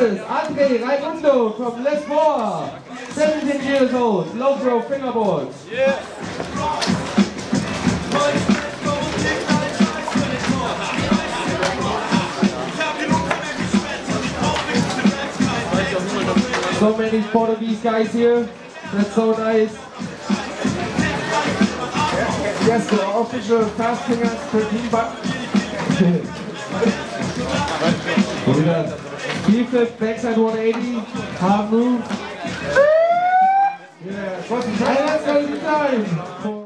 Okay, Raimundo from Lisboa, 17 years old, Lowpro fingerboards. So many Portuguese guys here. That's so nice. Yes, the official fast fingers 13 but B-flip, backside 180, half move. Yeah, what's the time? That's the time.